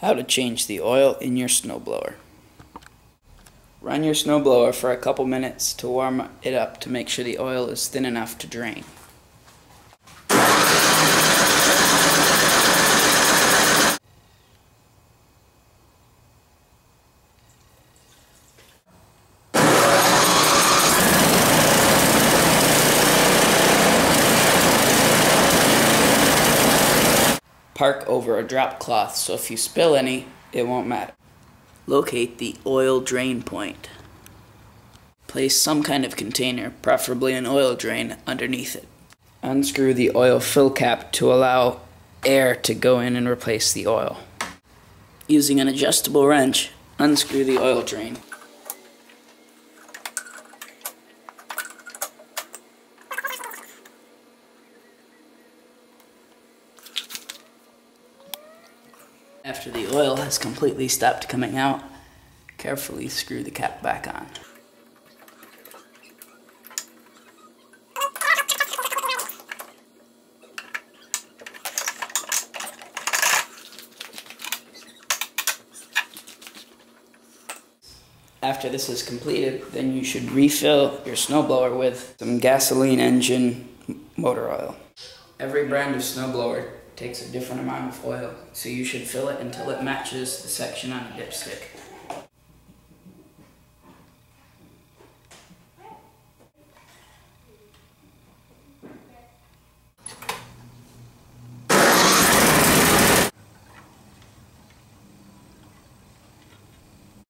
How to change the oil in your snowblower. Run your snowblower for a couple minutes to warm it up to make sure the oil is thin enough to drain. Park over a drop cloth so if you spill any, it won't matter. Locate the oil drain point. Place some kind of container, preferably an oil drain, underneath it. Unscrew the oil fill cap to allow air to go in and replace the oil. Using an adjustable wrench, unscrew the oil drain. After the oil has completely stopped coming out, carefully screw the cap back on. After this is completed, then you should refill your snowblower with some gasoline engine motor oil. Every brand of snowblower takes a different amount of oil, so you should fill it until it matches the section on the dipstick.